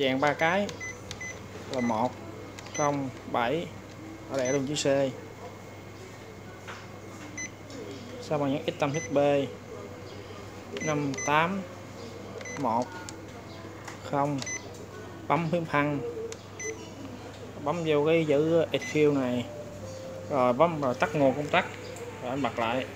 dàn ba cái. Là một không bảy. Ở đây luôn chữ C. Sau bằng nhấn x tâm b? 58 1 0 bấm phím thăng bấm vô cái chữ EQ này. Rồi bấm vào tắt nguồn công tắc. Rồi anh bật lại.